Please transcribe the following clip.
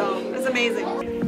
So it's amazing.